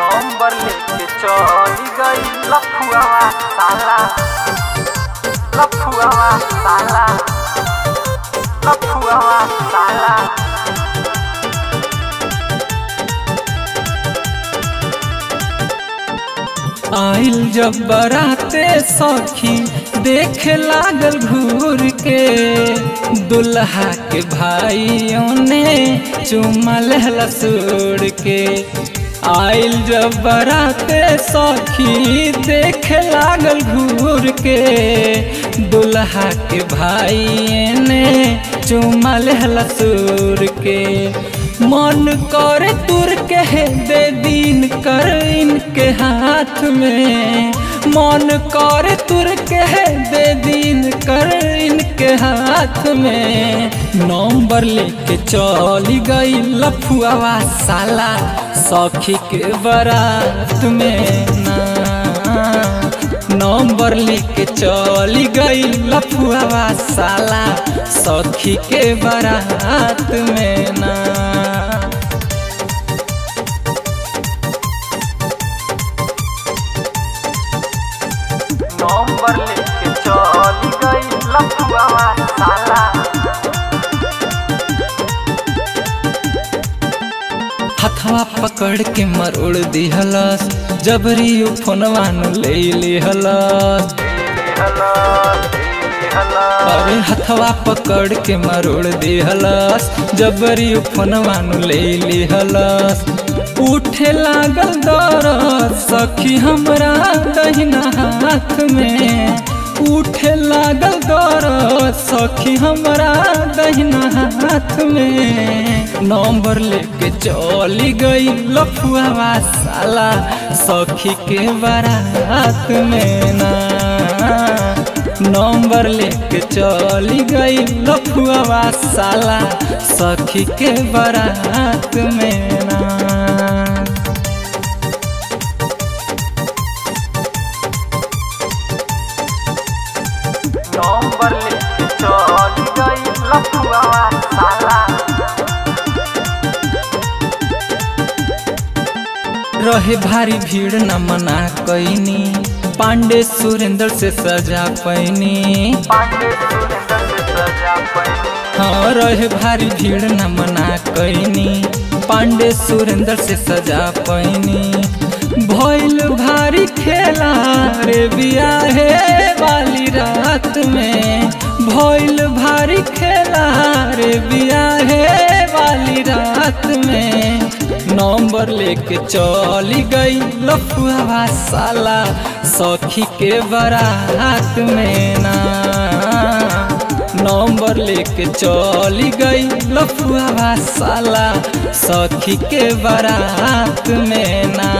Number लेके चली गई लफुआवा साला। लफुआवा साला। लफुआवा साला। आइल जब बराते सखी, देख लागल घूर के दुल्हा के भाइयों ने चुमा लहला सुर के आइल जब बराते सखी देखे लागल घूर के। दुल्हा के भाई ने चुमा लहला सुर के। मन करे तुर के दे दिन कर इनके हाथ में। मन कर तुर के दे दिन कर इनके हाथ में। नंबर लेके चली गई लफुआवा साला, सखी के बारात में ना। नंबर लेके चली गई लफुआवा साला, सखी के बारात में ना। नंबर लेके चली गई लफुआवा साला। हथवा पकड़ के मरोड़ दिहलस जबरी फोनवा ले लिहलस अरे हथवा पकड़ के मरोड़ दिहलस जबरी फोनवा ले लिहलस उठे लागल दरद, सखी हमरा दहिना हाथ में। उठे लागल दरद, सखी हमरा दहिना हाथ में। नंबर लेके चली गई लफुआवा साला सखी के बारात में ना। नंबर लेके चली गई लफुआवा साला सखी के बारात में ना। रहे भारी भीड़ न मना कैनी पांडे सुरेंद्र से सजा पैनी। हाँ रहे भारी भीड़ न मना कैनी पांडे सुरेंद्र से सजा पैनी। भइल भारी खेला रे बियाहे वाली रात में। भइल भारी खेला रे बियाहे वाली रात में। नंबर लेके चली गई। लफुआ साला सखी के बारात में ना। नंबर लेके चली गई। लफुआ साला सखी के बारात में ना।